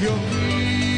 You're free.